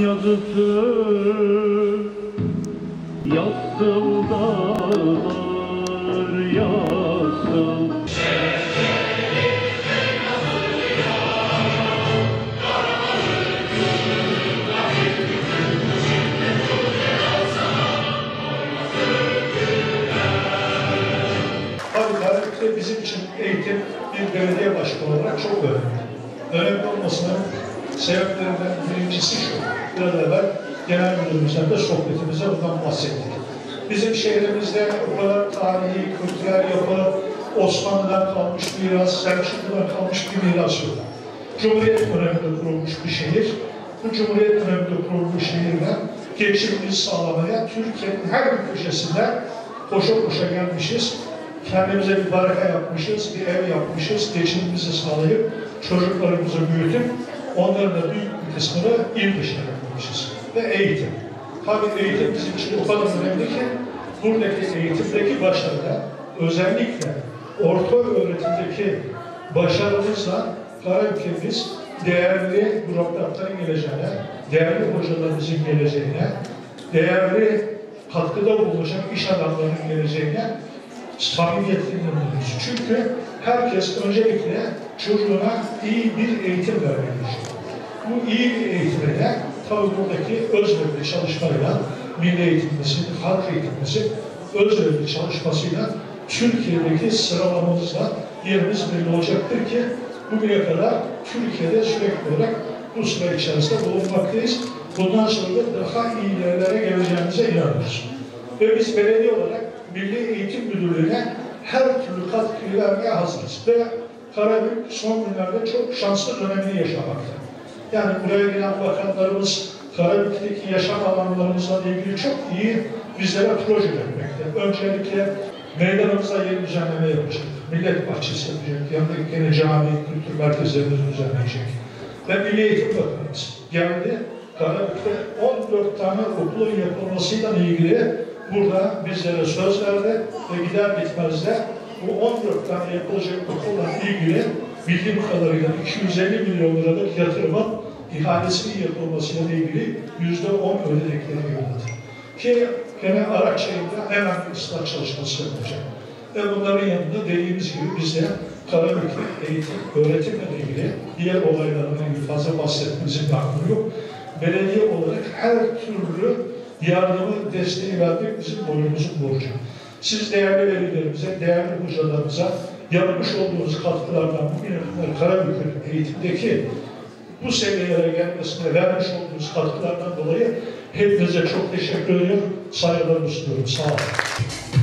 yazısı Yazsın dağlar yazsın Tabii tarihte bizim için eğitim bir belediye başkanı olarak çok önemli. Önemli olmasının sebeplerinden birincisi şu. Biraz evvel genel müdürümüzden de sohbetimizde bundan bahsettik. Bizim şehrimizde o kadar tarihi, kültürel yapı, Osmanlı'dan kalmış miras, Selçuklu'dan kalmış bir miras yok. Cumhuriyet döneminde kurulmuş bir şehir. Bu Cumhuriyet döneminde kurulmuş şehirden geçimimizi sağlamaya Türkiye'nin her bir köşesinden koşa koşa gelmişiz. Kendimize bir baraka yapmışız, bir ev yapmışız, geçimimizi sağlayıp çocuklarımızı büyütüp onların da büyük bir kısmını il dışına yapmışız. Ve eğitim. Tabii eğitim bizim için o kadar önemli ki buradaki eğitimdeki başarıda özellikle orta öğretimdeki başarımızla Karabük'ümüz değerli bürokratların geleceğine, değerli hocalarımızın geleceğine, değerli katkıda bulunacak iş adamlarının geleceğine samimiyetle inanıyoruz. Çünkü herkes öncelikle çocuğuna iyi bir eğitim vermeli. Bu iyi bir eğitime de tabii buradaki özverili çalışmayla milli eğitimimizin, halk eğitimimizin özverili çalışmasıyla Türkiye'deki sıralamamızda yerimiz belli olacaktır ki bugüne kadar Türkiye'de sürekli olarak bu sıra içerisinde bulunmaktayız. Bundan sonra da daha iyi yerlere geleceğimize inanıyoruz. Ve biz belediye olarak Milli Eğitim Müdürlüğü'ne her türlü katkıyı vermeye hazırız. Ve Karabük son günlerde çok şanslı dönemini yaşamakta. Yani buraya gelen bakanlarımız Karabük'teki yaşam alanlarımızla ilgili çok iyi bizlere proje vermekte. Öncelikle meydanımıza yeni düzenleme yapacak. Millet bahçesi yapacak. Yanındaki yine cami, kültür merkezlerimizi düzenleyecek. Ve Milli Eğitim Bakanımız geldi. Karabük'te 14 tane okulun yapılmasıyla ilgili burada bizlere söz verdi ve gider gitmez de bu 14 tane yapılacak okulla ilgili bildiğim kadarıyla 250 milyon liralık yatırımın ihalesinin yapılmasıyla ilgili yüzde on ödediklerini yolladı. Ki gene araç yayında hemen bir ıslah çalışması yapılacak. Ve bunların yanında dediğimiz gibi biz de Karabük eğitim, öğretimle ilgili diğer olaylarla ilgili fazla bahsetmemizin de anlamı yok. Belediye olarak her türlü yardımı, desteği vermek bizim boynumuzun borcu. Siz değerli velilerimize, değerli hocalarımıza yapmış olduğunuz katkılardan bugüne kadar Karabük'ün eğitimdeki bu seviyelere gelmesine vermiş olduğunuz katkılardan dolayı hepinize çok teşekkür ediyorum. Saygılarımı sunuyorum. Sağ olun.